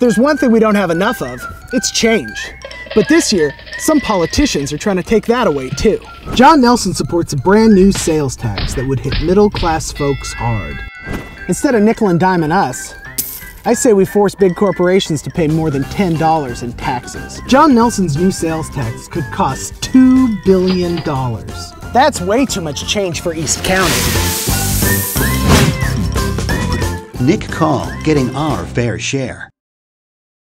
there's one thing we don't have enough of it's change. But this year, some politicians are trying to take that away too. John Nelson supports a brand new sales tax that would hit middle class folks hard. Instead of nickel and diming us, I say we force big corporations to pay more than $10 in taxes. John Nelson's new sales tax could cost $2 billion. That's way too much change for East County. Nick Kahl, getting our fair share.